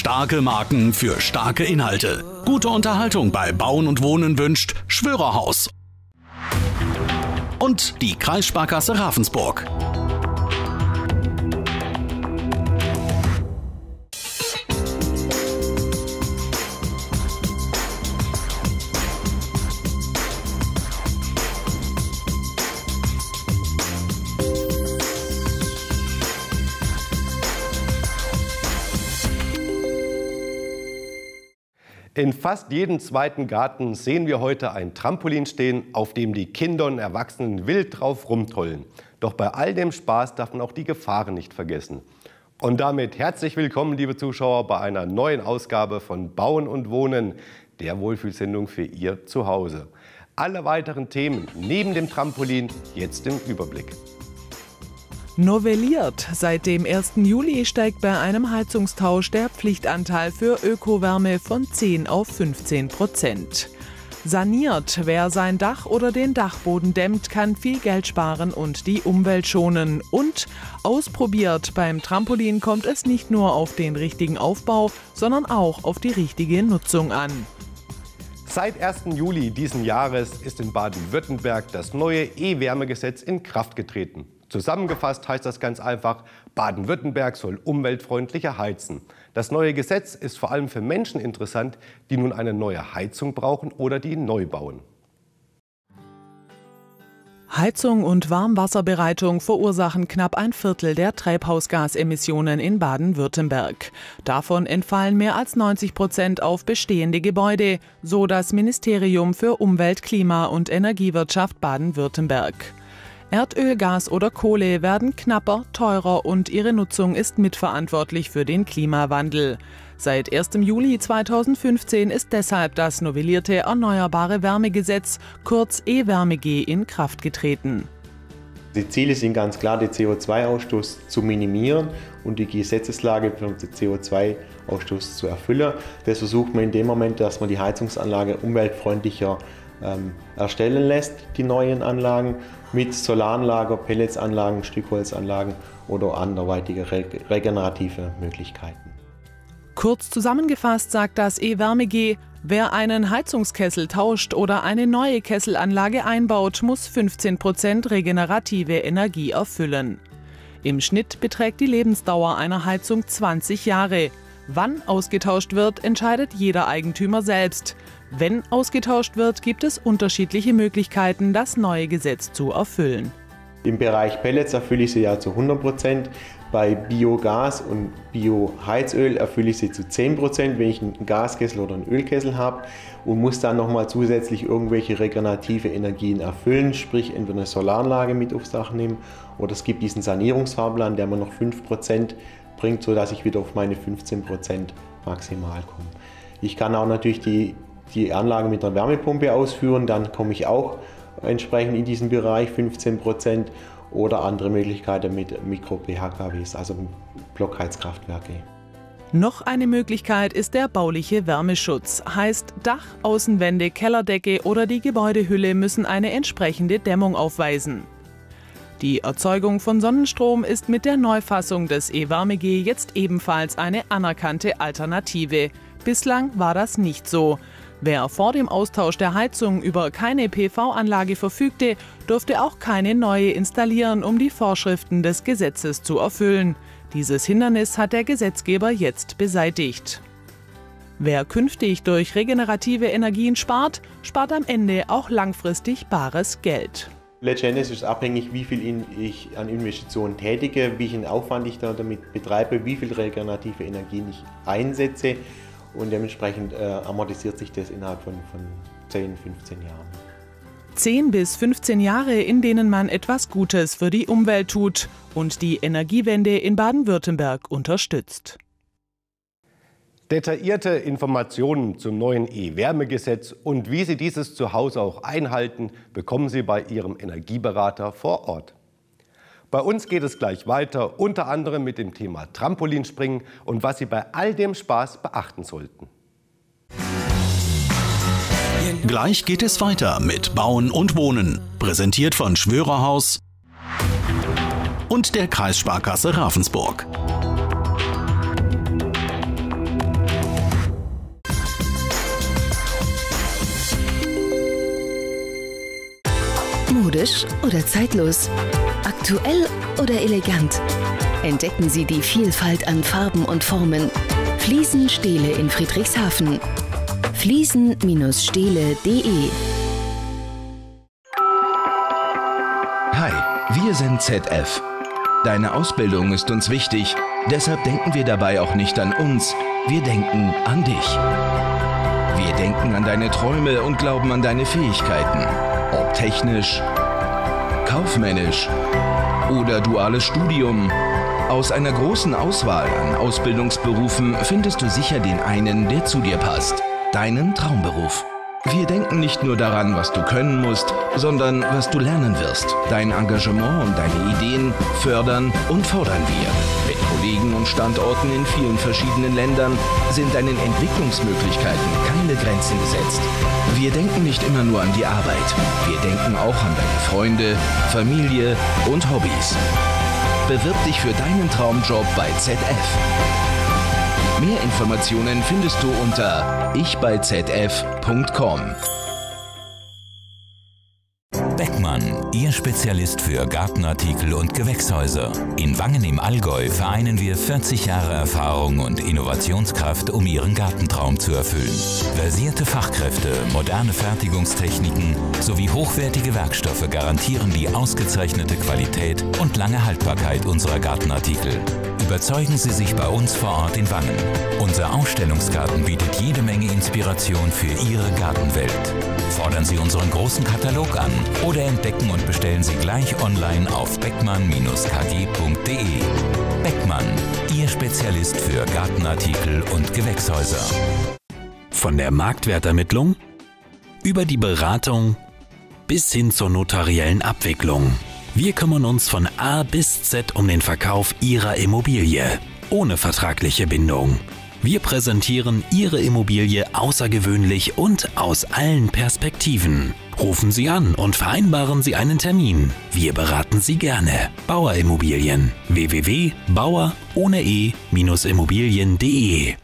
Starke Marken für starke Inhalte. Gute Unterhaltung bei Bauen und Wohnen wünscht Schwörerhaus. Und die Kreissparkasse Ravensburg. In fast jedem zweiten Garten sehen wir heute ein Trampolin stehen, auf dem die Kinder und Erwachsenen wild drauf rumtollen. Doch bei all dem Spaß darf man auch die Gefahren nicht vergessen. Und damit herzlich willkommen, liebe Zuschauer, bei einer neuen Ausgabe von Bauen und Wohnen, der Wohlfühlsendung für Ihr Zuhause. Alle weiteren Themen neben dem Trampolin jetzt im Überblick. Novelliert. Seit dem 1. Juli steigt bei einem Heizungstausch der Pflichtanteil für Ökowärme von 10 auf 15 Prozent. Saniert. Wer sein Dach oder den Dachboden dämmt, kann viel Geld sparen und die Umwelt schonen. Und ausprobiert. Beim Trampolin kommt es nicht nur auf den richtigen Aufbau, sondern auch auf die richtige Nutzung an. Seit 1. Juli diesen Jahres ist in Baden-Württemberg das neue E-Wärmegesetz in Kraft getreten. Zusammengefasst heißt das ganz einfach, Baden-Württemberg soll umweltfreundlicher heizen. Das neue Gesetz ist vor allem für Menschen interessant, die nun eine neue Heizung brauchen oder die neu bauen. Heizung und Warmwasserbereitung verursachen knapp ein Viertel der Treibhausgasemissionen in Baden-Württemberg. Davon entfallen mehr als 90 Prozent auf bestehende Gebäude, so das Ministerium für Umwelt, Klima und Energiewirtschaft Baden-Württemberg. Erdöl, Gas oder Kohle werden knapper, teurer und ihre Nutzung ist mitverantwortlich für den Klimawandel. Seit 1. Juli 2015 ist deshalb das novellierte Erneuerbare Wärmegesetz, kurz EWärmeG, in Kraft getreten. Die Ziele sind ganz klar, den CO2-Ausstoß zu minimieren und die Gesetzeslage für den CO2-Ausstoß zu erfüllen. Das versucht man in dem Moment, dass man die Heizungsanlage umweltfreundlicher ähm, erstellen lässt, die neuen Anlagen, mit Solaranlagen, Pelletsanlagen, Stückholzanlagen oder anderweitige regenerative Möglichkeiten. Kurz zusammengefasst sagt das E-Wärme-G, wer einen Heizungskessel tauscht oder eine neue Kesselanlage einbaut, muss 15% regenerative Energie erfüllen. Im Schnitt beträgt die Lebensdauer einer Heizung 20 Jahre. Wann ausgetauscht wird, entscheidet jeder Eigentümer selbst. Wenn ausgetauscht wird, gibt es unterschiedliche Möglichkeiten, das neue Gesetz zu erfüllen. Im Bereich Pellets erfülle ich sie ja zu 100 Prozent. Bei Biogas und Bioheizöl erfülle ich sie zu 10 Prozent, wenn ich einen Gaskessel oder einen Ölkessel habe und muss dann nochmal zusätzlich irgendwelche regenerative Energien erfüllen, sprich entweder eine Solaranlage mit aufs Dach nehmen oder es gibt diesen Sanierungsfahrplan, der mir noch 5 Prozent bringt, sodass ich wieder auf meine 15 Prozent maximal komme. Ich kann auch natürlich die die Anlage mit einer Wärmepumpe ausführen, dann komme ich auch entsprechend in diesen Bereich 15 Prozent oder andere Möglichkeiten mit Mikro-PHKWs, also Blockheizkraftwerke. Noch eine Möglichkeit ist der bauliche Wärmeschutz. Heißt, Dach, Außenwände, Kellerdecke oder die Gebäudehülle müssen eine entsprechende Dämmung aufweisen. Die Erzeugung von Sonnenstrom ist mit der Neufassung des E-Wärme-G jetzt ebenfalls eine anerkannte Alternative. Bislang war das nicht so. Wer vor dem Austausch der Heizung über keine PV-Anlage verfügte, durfte auch keine neue installieren, um die Vorschriften des Gesetzes zu erfüllen. Dieses Hindernis hat der Gesetzgeber jetzt beseitigt. Wer künftig durch regenerative Energien spart, spart am Ende auch langfristig bares Geld. Letztendlich ist es abhängig, wie viel ich an Investitionen tätige, wie viel Aufwand ich damit betreibe, wie viel regenerative Energien ich einsetze und dementsprechend äh, amortisiert sich das innerhalb von, von 10, 15 Jahren. 10 bis 15 Jahre, in denen man etwas Gutes für die Umwelt tut und die Energiewende in Baden-Württemberg unterstützt. Detaillierte Informationen zum neuen E-Wärmegesetz und wie Sie dieses zu Hause auch einhalten, bekommen Sie bei Ihrem Energieberater vor Ort. Bei uns geht es gleich weiter, unter anderem mit dem Thema Trampolinspringen und was Sie bei all dem Spaß beachten sollten. Gleich geht es weiter mit Bauen und Wohnen, präsentiert von Schwörerhaus und der Kreissparkasse Ravensburg. Modisch oder zeitlos? Aktuell oder elegant? Entdecken Sie die Vielfalt an Farben und Formen. Fliesen Stele in Friedrichshafen. Fliesen-stele.de Hi, wir sind ZF. Deine Ausbildung ist uns wichtig, deshalb denken wir dabei auch nicht an uns, wir denken an dich. Wir denken an deine Träume und glauben an deine Fähigkeiten. Ob technisch, kaufmännisch oder duales Studium. Aus einer großen Auswahl an Ausbildungsberufen findest du sicher den einen, der zu dir passt. Deinen Traumberuf. Wir denken nicht nur daran, was du können musst, sondern was du lernen wirst. Dein Engagement und deine Ideen fördern und fordern wir. Mit Kollegen und Standorten in vielen verschiedenen Ländern sind deinen Entwicklungsmöglichkeiten keine Grenzen gesetzt. Wir denken nicht immer nur an die Arbeit. Wir denken auch an deine Freunde, Familie und Hobbys. Bewirb dich für deinen Traumjob bei ZF. Mehr Informationen findest du unter ichbeizf.com. Beckmann, Ihr Spezialist für Gartenartikel und Gewächshäuser. In Wangen im Allgäu vereinen wir 40 Jahre Erfahrung und Innovationskraft, um Ihren Gartentraum zu erfüllen. Versierte Fachkräfte, moderne Fertigungstechniken sowie hochwertige Werkstoffe garantieren die ausgezeichnete Qualität und lange Haltbarkeit unserer Gartenartikel. Überzeugen Sie sich bei uns vor Ort in Wangen. Unser Ausstellungsgarten bietet jede Menge Inspiration für Ihre Gartenwelt. Fordern Sie unseren großen Katalog an oder entdecken und bestellen Sie gleich online auf beckmann-kg.de. Beckmann, Ihr Spezialist für Gartenartikel und Gewächshäuser. Von der Marktwertermittlung über die Beratung bis hin zur notariellen Abwicklung. Wir kümmern uns von A bis Z um den Verkauf Ihrer Immobilie, ohne vertragliche Bindung. Wir präsentieren Ihre Immobilie außergewöhnlich und aus allen Perspektiven. Rufen Sie an und vereinbaren Sie einen Termin. Wir beraten Sie gerne. Bauerimmobilien www.bauer ohne e-immobilien.de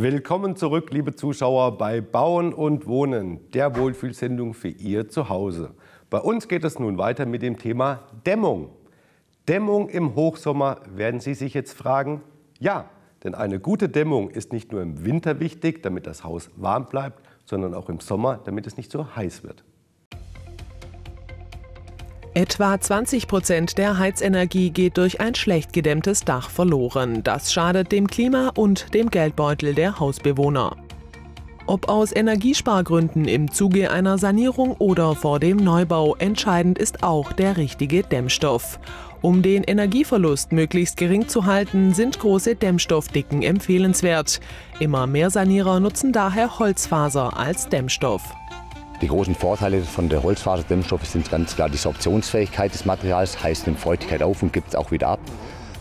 Willkommen zurück, liebe Zuschauer, bei Bauen und Wohnen, der Wohlfühlsendung für Ihr Zuhause. Bei uns geht es nun weiter mit dem Thema Dämmung. Dämmung im Hochsommer, werden Sie sich jetzt fragen? Ja, denn eine gute Dämmung ist nicht nur im Winter wichtig, damit das Haus warm bleibt, sondern auch im Sommer, damit es nicht so heiß wird. Etwa 20 Prozent der Heizenergie geht durch ein schlecht gedämmtes Dach verloren. Das schadet dem Klima und dem Geldbeutel der Hausbewohner. Ob aus Energiespargründen im Zuge einer Sanierung oder vor dem Neubau, entscheidend ist auch der richtige Dämmstoff. Um den Energieverlust möglichst gering zu halten, sind große Dämmstoffdicken empfehlenswert. Immer mehr Sanierer nutzen daher Holzfaser als Dämmstoff. Die großen Vorteile von der Holzfaserdämmstoffe sind ganz klar die Sorptionsfähigkeit des Materials, heißt nimmt Feuchtigkeit auf und gibt es auch wieder ab.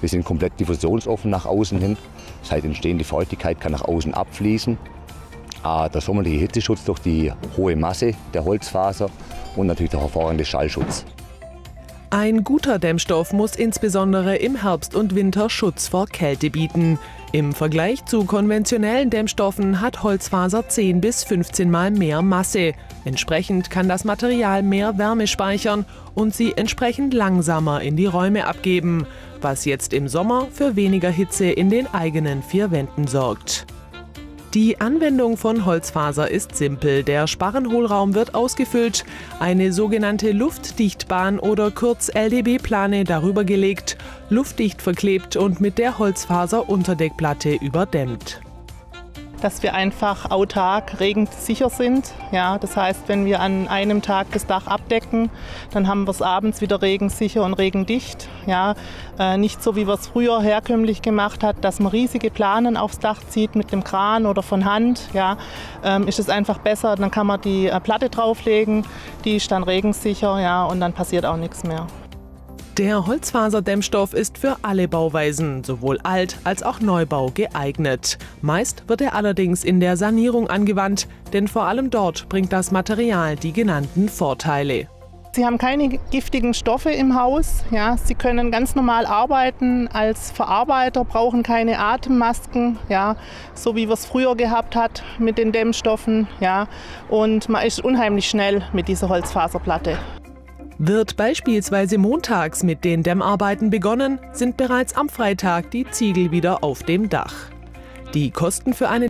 Wir sind komplett diffusionsoffen nach außen hin, das heißt entstehende Feuchtigkeit kann nach außen abfließen. Ah, der sommerliche Hitzeschutz durch die hohe Masse der Holzfaser und natürlich der hervorragende Schallschutz. Ein guter Dämmstoff muss insbesondere im Herbst und Winter Schutz vor Kälte bieten. Im Vergleich zu konventionellen Dämmstoffen hat Holzfaser 10 bis 15 Mal mehr Masse. Entsprechend kann das Material mehr Wärme speichern und sie entsprechend langsamer in die Räume abgeben, was jetzt im Sommer für weniger Hitze in den eigenen vier Wänden sorgt. Die Anwendung von Holzfaser ist simpel. Der Sparrenhohlraum wird ausgefüllt, eine sogenannte Luftdichtbahn oder kurz LDB-Plane darüber gelegt, luftdicht verklebt und mit der Holzfaser-Unterdeckplatte überdämmt dass wir einfach autark regensicher sind. Ja, das heißt, wenn wir an einem Tag das Dach abdecken, dann haben wir es abends wieder regensicher und regendicht. Ja, äh, nicht so, wie wir es früher herkömmlich gemacht hat, dass man riesige Planen aufs Dach zieht mit dem Kran oder von Hand. Ja, ähm, ist es einfach besser, dann kann man die äh, Platte drauflegen, die ist dann regensicher ja, und dann passiert auch nichts mehr. Der Holzfaserdämmstoff ist für alle Bauweisen, sowohl Alt- als auch Neubau, geeignet. Meist wird er allerdings in der Sanierung angewandt, denn vor allem dort bringt das Material die genannten Vorteile. Sie haben keine giftigen Stoffe im Haus. Ja, Sie können ganz normal arbeiten als Verarbeiter, brauchen keine Atemmasken, ja, so wie wir es früher gehabt hat mit den Dämmstoffen. Ja, und man ist unheimlich schnell mit dieser Holzfaserplatte. Wird beispielsweise montags mit den Dämmarbeiten begonnen, sind bereits am Freitag die Ziegel wieder auf dem Dach. Die Kosten für eine